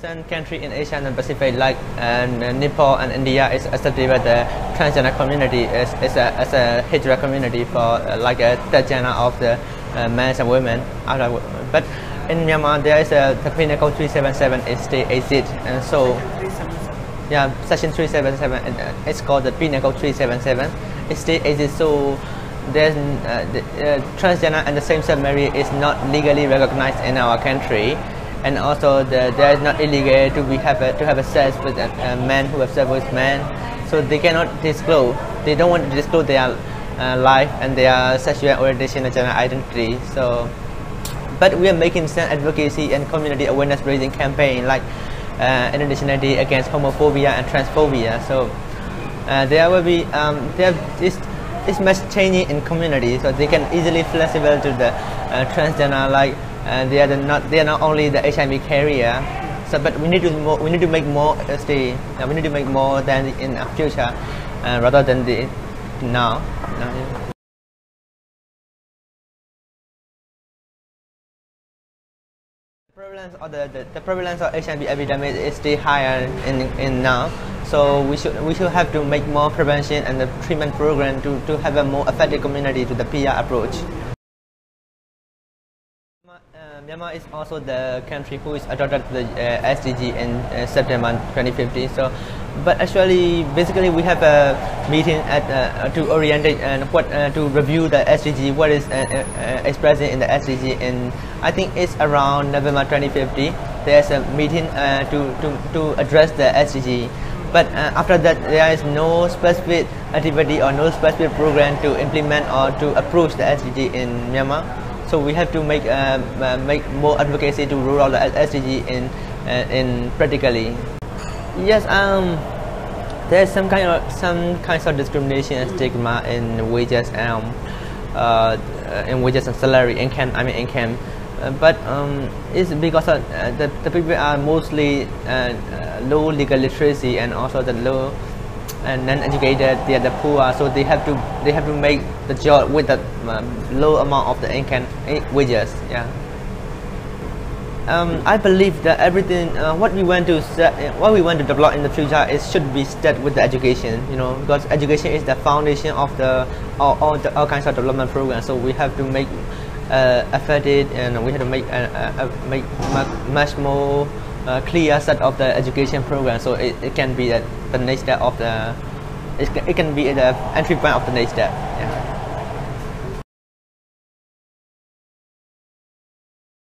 Some country in Asia and Pacific like uh, Nepal and India is accepted by the transgender community as, as, a, as a hetero community for uh, like a third gender of the uh, men and women. But in Myanmar there is a the Penal Code 377 is still exist and so yeah section 377 uh, it's called the Penal Code 377 it still exists so there's uh, the, uh, transgender and the same-sex marriage is not legally recognized in our country and also the, there is not illegal to be have a, to have a sex with a, a man who have sex with men. So they cannot disclose. They don't want to disclose their uh, life and their sexual orientation and gender identity. So but we are making some advocacy and community awareness raising campaign like uh, International Day against homophobia and transphobia. So uh, there will be um, there is it's much changing in community. So they can easily flexible to the uh, transgender like uh, they are not they are not only the HIV carrier. So, but we need to more, we need to make more uh, stay. Uh, we need to make more than in the future, uh, rather than the now. The prevalence of the, the, the prevalence of HIV epidemic is still higher in, in now. So we should we should have to make more prevention and the treatment program to, to have a more effective community to the PR approach. Myanmar is also the country who is adopted the uh, SDG in uh, September 2015. So, but actually, basically, we have a meeting at uh, to orientate and what uh, to review the SDG, what is uh, uh, expressed in the SDG, and I think it's around November 2050. There's a meeting to, to to address the SDG. But after that, there is no specific activity or no specific program to implement or to approach the SDG in Myanmar. So we have to make uh, uh, make more advocacy to roll out the SDG in uh, in practically. Yes, um, there's some kind of some kinds of discrimination and stigma in wages and um, uh, in wages and salary income. I mean income. Uh, but um, it's because uh, the, the people are mostly low legal literacy and also the low and non-educated, the poor, so they have to they have to make the job with the um, low amount of the income eh, wages. Yeah. Um, I believe that everything uh, what we want to set, eh, what we want to develop in the future is should be started with the education. You know, because education is the foundation of the all, all, the, all kinds of development programs. So we have to make uh, effective and we have to make uh, uh, make much more uh, clear set of the education program so it, it can be the, the next step of the it, it can be the entry point of the next step